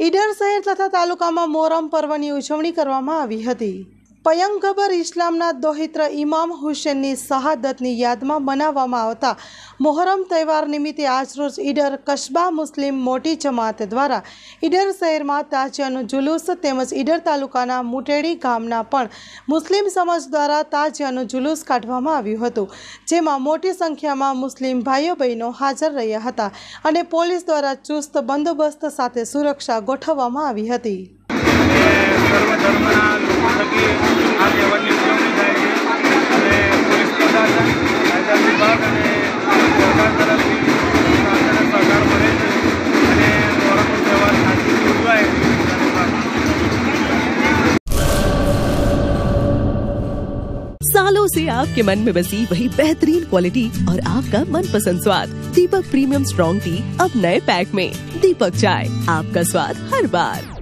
ઈડર શહેર તથા તાલુકામાં મોહરમ પર્વની ઉજવણી કરવામાં આવી હતી. પયંગબર ઇસ્લામના દોહિત્ર ઇમામ હુસેનની શહાદતની યાદમાં મનાવવામાં આવતા મોહરમ તહેવાર નિમિત્તે આજરોજ ઈડર કસ્બા મુસ્લિમ મોટી જમાત દ્વારા ઈડર શહેરમાં તાજિયાનું જુલુસ તેમજ ઈડર તાલુકાના મુટેડી ગામના પણ મુસ્લિમ સમાજ દ્વારા તાજિયાનું જુલુસ કાઢવામાં આવ્યું હતું, જેમાં મોટી સંખ્યામાં મુસ્લિમ ભાઈઓ બહેનો હાજર રહ્યા હતા અને પોલીસ દ્વારા ચુસ્ત બંદોબસ્ત સાથે સુરક્ષા ગોઠવવામાં આવી હતી. सालों से आपके मन में बसी वही बेहतरीन क्वालिटी और आपका मनपसंद स्वाद दीपक प्रीमियम स्ट्रॉन्ग टी अब नए पैक में दीपक चाय आपका स्वाद हर बार